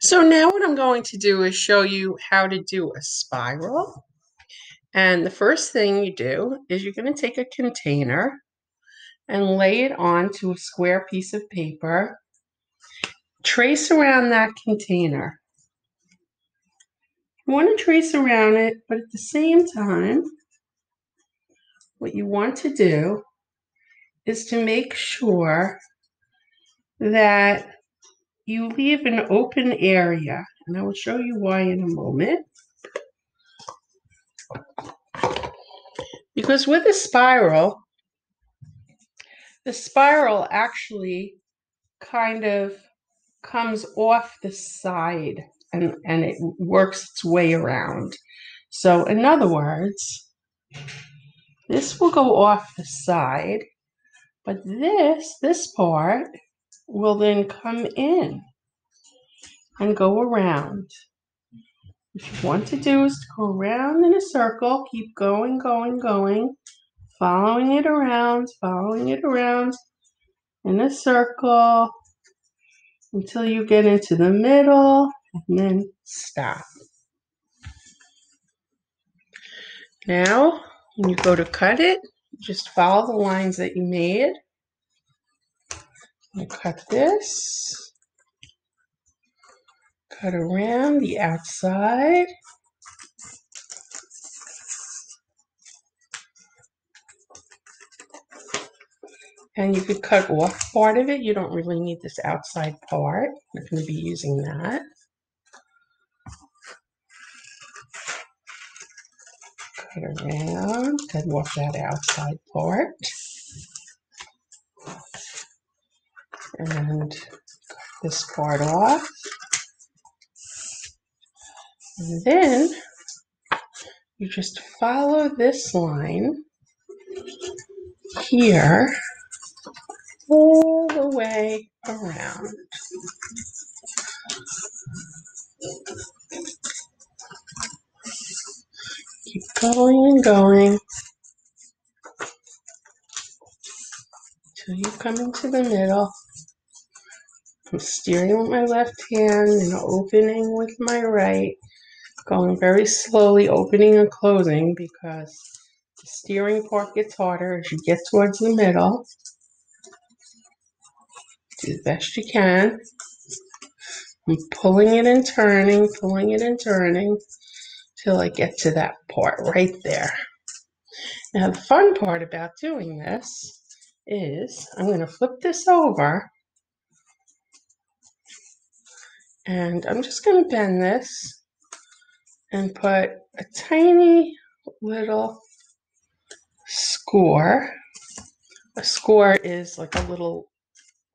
So now what I'm going to do is show you how to do a spiral. And the first thing you do is you're going to take a container and lay it onto a square piece of paper. Trace around that container. You want to trace around it, but at the same time, what you want to do is to make sure that you leave an open area, and I will show you why in a moment. Because with a spiral, the spiral actually kind of comes off the side and, and it works its way around. So in other words, this will go off the side, but this, this part will then come in and go around. What you want to do is to go around in a circle, keep going, going, going, following it around, following it around in a circle until you get into the middle and then stop. Now, when you go to cut it, just follow the lines that you made cut this, cut around the outside. And you could cut off part of it. You don't really need this outside part. I'm going to be using that. Cut around, cut off that outside part. And this part off. And then you just follow this line here all the way around. Keep going and going until you come into the middle. I'm steering with my left hand and opening with my right, going very slowly, opening and closing because the steering part gets harder as you get towards the middle. Do the best you can. I'm pulling it and turning, pulling it and turning till I get to that part right there. Now, the fun part about doing this is I'm going to flip this over And I'm just going to bend this and put a tiny little score. A score is like a little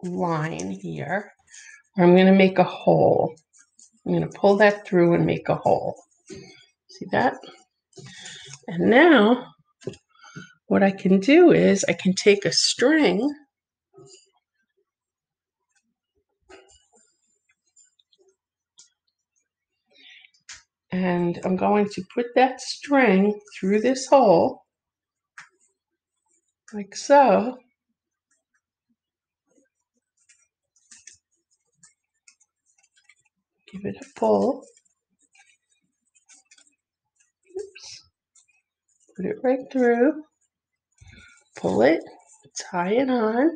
line here where I'm going to make a hole. I'm going to pull that through and make a hole. See that? And now what I can do is I can take a string And I'm going to put that string through this hole, like so. Give it a pull. Oops. Put it right through. Pull it, tie it on.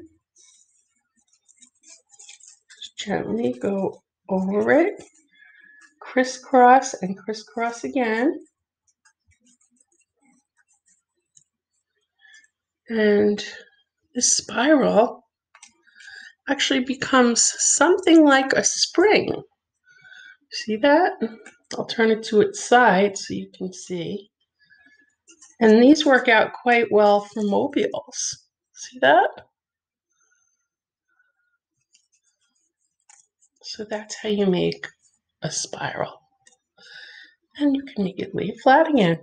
Just gently go over it crisscross and crisscross again. And this spiral actually becomes something like a spring. See that? I'll turn it to its side so you can see. And these work out quite well for mobiles. See that? So that's how you make a spiral. And you can make it lay flat again.